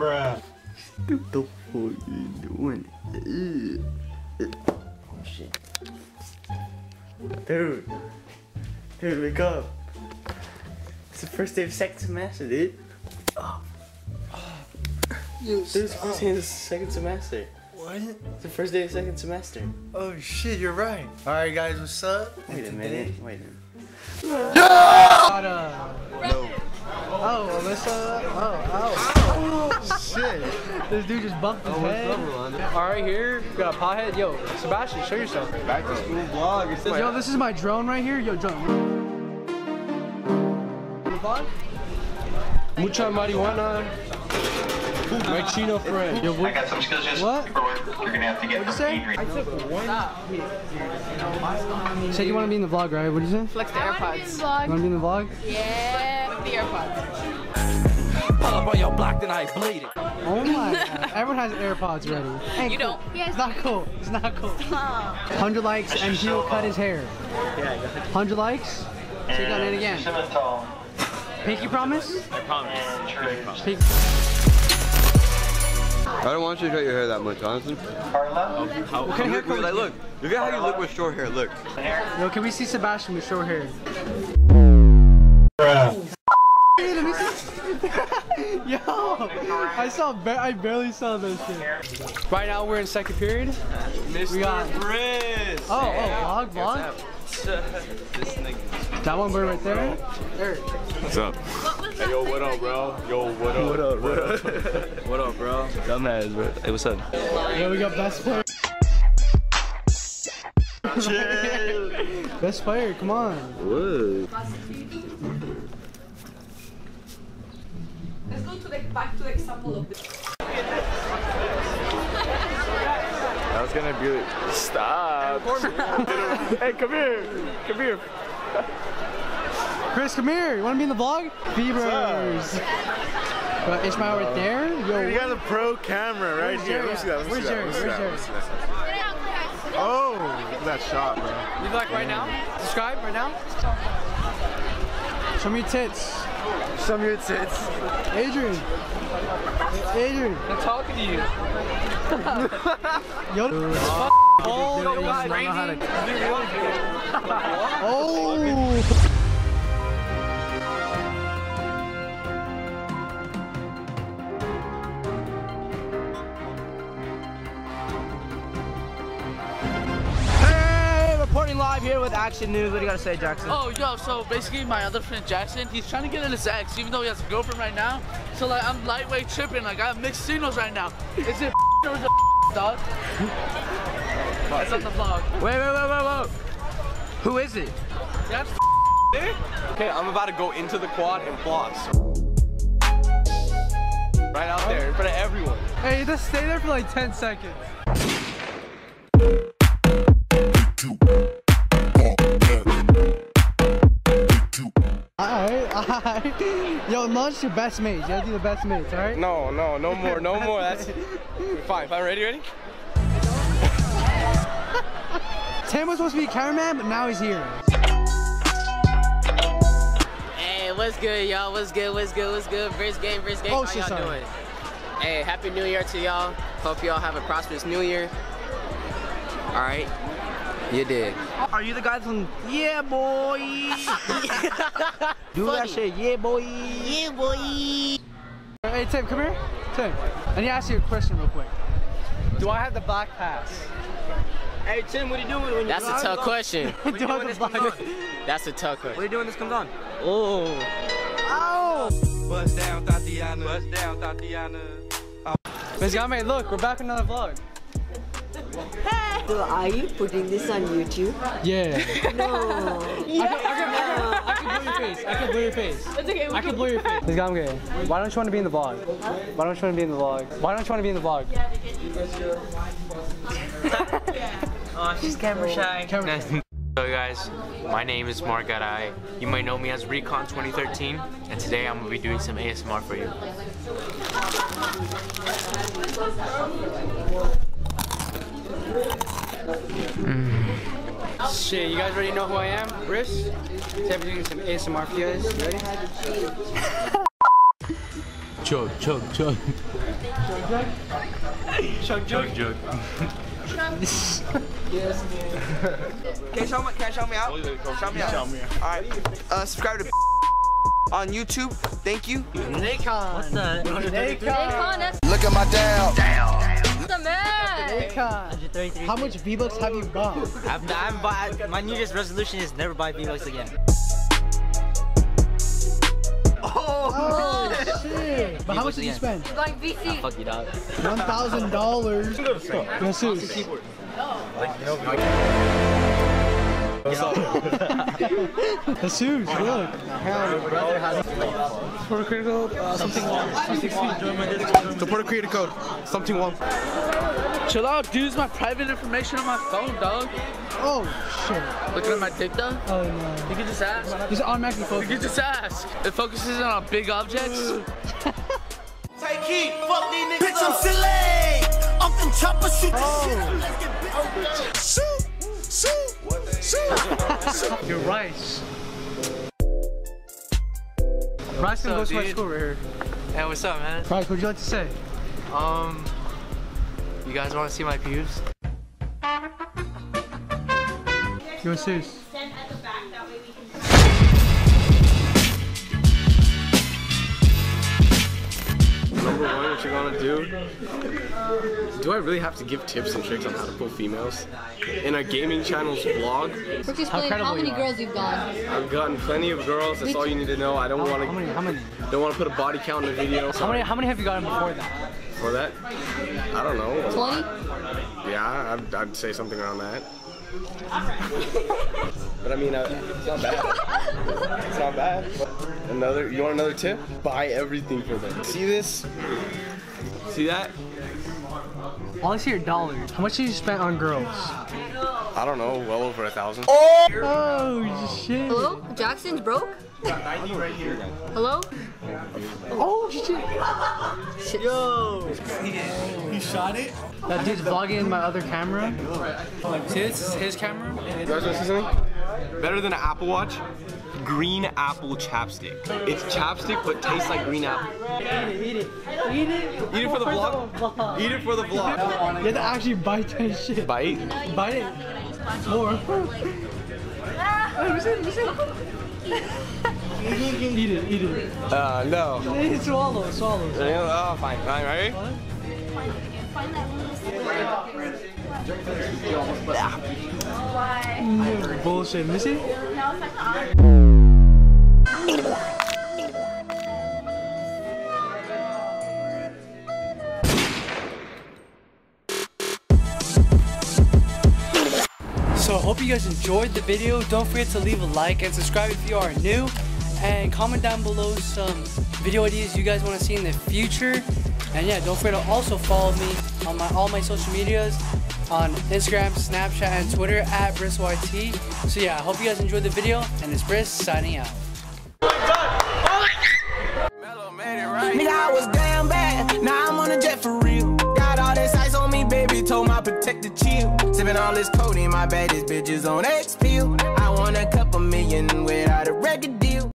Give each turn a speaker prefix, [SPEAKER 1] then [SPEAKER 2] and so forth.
[SPEAKER 1] Bruh.
[SPEAKER 2] What the fuck are you doing? Ugh. Oh shit. Dude. Dude, wake up. It's the first day of second semester, dude. Oh.
[SPEAKER 1] You
[SPEAKER 2] Dude, it's first day of the second semester.
[SPEAKER 1] What?
[SPEAKER 2] It's the first day of second semester.
[SPEAKER 1] Oh shit, you're right. Alright guys, what's up?
[SPEAKER 2] Wait a minute. Wait a minute.
[SPEAKER 1] No.
[SPEAKER 3] Oh, Alyssa. Uh, oh, oh.
[SPEAKER 1] Shit.
[SPEAKER 3] This dude just bumped his oh, head. All right, here we got a pothead. Yo, Sebastian, show yourself.
[SPEAKER 1] Back to school vlog. It says
[SPEAKER 3] Yo, this is my drone right here. Yo, drone.
[SPEAKER 4] Mucha marijuana. My Chino friend.
[SPEAKER 3] Yo,
[SPEAKER 5] I
[SPEAKER 3] what?
[SPEAKER 5] got some skills just
[SPEAKER 3] What?
[SPEAKER 5] paperwork you're gonna have to get
[SPEAKER 3] What'd you
[SPEAKER 5] from
[SPEAKER 3] say?
[SPEAKER 5] Adrian.
[SPEAKER 3] Said you want to be in the vlog, right? What'd you say?
[SPEAKER 6] Flex the AirPods.
[SPEAKER 3] You want to be in the vlog?
[SPEAKER 6] Yeah, the AirPods.
[SPEAKER 4] Pull up on your block, then I bleed it.
[SPEAKER 3] Oh my god. Everyone has AirPods ready. Ain't
[SPEAKER 6] You
[SPEAKER 3] cool.
[SPEAKER 6] don't.
[SPEAKER 3] It's not cool. It's not cool. 100 likes and he will cut his hair. Yeah, 100 likes? So you got it again.
[SPEAKER 5] Cinnamon
[SPEAKER 3] Pinky promise?
[SPEAKER 5] and Triggs.
[SPEAKER 3] Pinky.
[SPEAKER 7] I don't want you to cut your hair that much, honestly.
[SPEAKER 5] Carla.
[SPEAKER 3] What kind of haircut?
[SPEAKER 7] Like, look, look at how you look with short hair. Look.
[SPEAKER 3] Yo, can we see Sebastian with short hair?
[SPEAKER 1] Bruh.
[SPEAKER 3] Hey, let me see. Yo, I saw, ba I barely saw this shit. Right now we're in second period. We got.
[SPEAKER 1] Chris.
[SPEAKER 3] Oh, oh, vlog, vlog. That one bird right there. There.
[SPEAKER 4] What's up? Hey, yo, what up, bro? Yo, what up? What up, what up? what up, bro? Dumbass, bro. Hey, what's up?
[SPEAKER 3] Yeah, we got best player. best player, come on.
[SPEAKER 6] Let's go to the back to the example of the
[SPEAKER 4] I was gonna be stop. hey, come here. Come here.
[SPEAKER 3] Chris, come here. You want to be in the vlog? Fevers. Got Ishmael right there. Yo,
[SPEAKER 1] You got a pro camera right
[SPEAKER 3] Where's
[SPEAKER 1] here.
[SPEAKER 3] Jerry
[SPEAKER 1] Let me see that. Let me
[SPEAKER 3] Where's
[SPEAKER 1] see that.
[SPEAKER 3] Jerry?
[SPEAKER 1] Let me that. Let me
[SPEAKER 3] Where's
[SPEAKER 1] see that. Oh, look at that shot, bro.
[SPEAKER 3] You like right now? Subscribe right now. Show me your tits.
[SPEAKER 1] Show me your tits.
[SPEAKER 3] Adrian. Adrian.
[SPEAKER 4] I'm talking to you.
[SPEAKER 3] Yo.
[SPEAKER 4] Oh,
[SPEAKER 3] Yo,
[SPEAKER 4] yo,
[SPEAKER 3] guys,
[SPEAKER 4] guys,
[SPEAKER 3] don't know how to-
[SPEAKER 4] crazy.
[SPEAKER 3] Oh.
[SPEAKER 8] with Action News. What do you gotta say, Jackson?
[SPEAKER 9] Oh, yo, so basically my other friend Jackson, he's trying to get in his ex, even though he has a girlfriend right now. So like, I'm lightweight tripping, like I have mixed signals right now. Is it or is it dog? It's on the vlog.
[SPEAKER 8] Wait, wait, wait, wait, wait. Who is it?
[SPEAKER 9] That's
[SPEAKER 4] Okay, I'm about to go into the quad and floss. Right out there, in front of everyone.
[SPEAKER 3] Hey, just stay there for like 10 seconds. Alright, alright. Yo, launch your best mates. You gotta do the best mates, alright?
[SPEAKER 4] No, no, no more, no more. That's it. fine. Fine, ready, ready?
[SPEAKER 3] Tim was supposed to be a cameraman, but now he's here.
[SPEAKER 10] Hey, what's good, y'all? What's good? What's good? What's good? First game, first game.
[SPEAKER 3] Oh,
[SPEAKER 10] How y'all doing? Hey, happy New Year to y'all. Hope y'all have a prosperous New Year. All right, you did.
[SPEAKER 8] Are you the guy from Yeah, boy? do that shit, yeah, boy.
[SPEAKER 10] Yeah, boy.
[SPEAKER 3] Hey, Tim, come here. Tim, I need to ask you a question real quick. Do I have the black pass?
[SPEAKER 8] Hey, Tim, what are you doing when you
[SPEAKER 10] That's a tough question.
[SPEAKER 3] Do I have the black
[SPEAKER 10] That's a tough question.
[SPEAKER 8] What are you doing this comes on?
[SPEAKER 10] Oh.
[SPEAKER 3] Oh.
[SPEAKER 4] Bust down, Tatiana. Bust down, Tatiana.
[SPEAKER 3] Miss Game, look, we're back in another vlog.
[SPEAKER 11] So are you putting this on YouTube?
[SPEAKER 3] Yeah.
[SPEAKER 11] No.
[SPEAKER 3] I can blow your face. I can blow your face.
[SPEAKER 6] It's okay.
[SPEAKER 3] I can blow your face. Miss Gamge, why don't you want to be in the vlog? Why don't you want to be in the vlog? Why don't you want to be in the vlog?
[SPEAKER 8] Oh, she's camera shy.
[SPEAKER 3] Camera.
[SPEAKER 12] Hello guys, my name is Mark Garay. You might know me as Recon 2013, and today I'm gonna be doing some ASMR for you.
[SPEAKER 3] Shit, you guys already know who I am? Riz? Today we're doing some ASMR for you Ready?
[SPEAKER 4] chug, chug, chug.
[SPEAKER 8] Chug, chug?
[SPEAKER 12] Chug, chug.
[SPEAKER 8] yes. can, you show me, can you show me out? Show me out. Alright, uh, subscribe to on YouTube. Thank you.
[SPEAKER 3] Nikon. What's that?
[SPEAKER 6] Nikon. Nikon.
[SPEAKER 13] Look at my dad.
[SPEAKER 6] Damn. the man?
[SPEAKER 3] 133. How much V-Bucks have you bought?
[SPEAKER 8] I'm, I'm, i my New Year's resolution is never buy V-Bucks again.
[SPEAKER 3] Oh, oh shit! But how much did you spend?
[SPEAKER 6] Like VC.
[SPEAKER 8] Ah, fuck you, dog.
[SPEAKER 3] One thousand dollars. That's it. Jesus. Jesus, look.
[SPEAKER 1] Support a creator code, uh, something one. Support a creator code, something one.
[SPEAKER 9] Chill out, dude. It's my private information on my phone, dog.
[SPEAKER 3] Oh, shit.
[SPEAKER 9] Looking at my dick, though?
[SPEAKER 3] Oh, no.
[SPEAKER 9] You can just ask.
[SPEAKER 3] Just automatically
[SPEAKER 9] You
[SPEAKER 3] focus.
[SPEAKER 9] can just ask. It focuses on big objects.
[SPEAKER 13] Take heat, fuck these niggas. Bitch, I'm silly. I'm from chopper shoot. Shoot, shoot, shoot.
[SPEAKER 3] You're Rice. Rice gonna go to my school right here.
[SPEAKER 12] Hey, what's up, man?
[SPEAKER 3] Rice, what'd you like to say?
[SPEAKER 12] Um, you guys want to see my pubes?
[SPEAKER 3] You're serious.
[SPEAKER 4] Number one, what you're gonna do? Do I really have to give tips and tricks on how to pull females? In a gaming channel's vlog?
[SPEAKER 6] Let's explain how, many girls you've gone.
[SPEAKER 4] I've gotten plenty of girls. That's all you need to know. I don't want to.
[SPEAKER 3] How many? How many?
[SPEAKER 4] to. Don't want to put a body count in the video.
[SPEAKER 3] How many? How many have you gotten before that?
[SPEAKER 4] For that, I don't know.
[SPEAKER 6] 20?
[SPEAKER 4] Yeah, I'd, I'd say something around that. but I mean, uh, it's not bad. It's not bad. Another, you want another tip? Buy everything for them. See this? See that?
[SPEAKER 3] All I see are dollars. How much did you spend on girls?
[SPEAKER 4] I don't know, well over a thousand.
[SPEAKER 3] Oh shit.
[SPEAKER 6] Hello? Jackson's broke? Hello?
[SPEAKER 3] Oh shit.
[SPEAKER 6] Shit.
[SPEAKER 3] Yo. He shot it? That dude's vlogging in my other camera. See, this is his camera.
[SPEAKER 4] You guys want to see something? Better than an Apple Watch? Green apple chapstick. It's chapstick, but tastes like green apple.
[SPEAKER 3] Eat it, eat it. Eat it.
[SPEAKER 4] Eat it for the vlog. Eat it for the vlog.
[SPEAKER 3] You have to actually bite that shit.
[SPEAKER 4] Bite?
[SPEAKER 3] Bite it. More. Ah, Let me see, let me see. Eat it, eat it.
[SPEAKER 4] Uh, no.
[SPEAKER 3] Swallow, swallow.
[SPEAKER 4] Oh, fine. Fine, ready?
[SPEAKER 3] Bullshit. Let me see. So I hope you guys enjoyed the video. Don't forget to leave a like and subscribe if you are new. And comment down below some video ideas you guys want to see in the future. And yeah, don't forget to also follow me on my all my social medias on Instagram, Snapchat, and Twitter at BhrissYT. So yeah, I hope you guys enjoyed the video, and it's Bhriss signing out.
[SPEAKER 13] Nigga, I was damn bad. Now I'm on a jet for real. Got all this ice on me, baby. Told my protector chill. Sipping all this codeine, my baddest bitches on X pill. I want a couple million without a record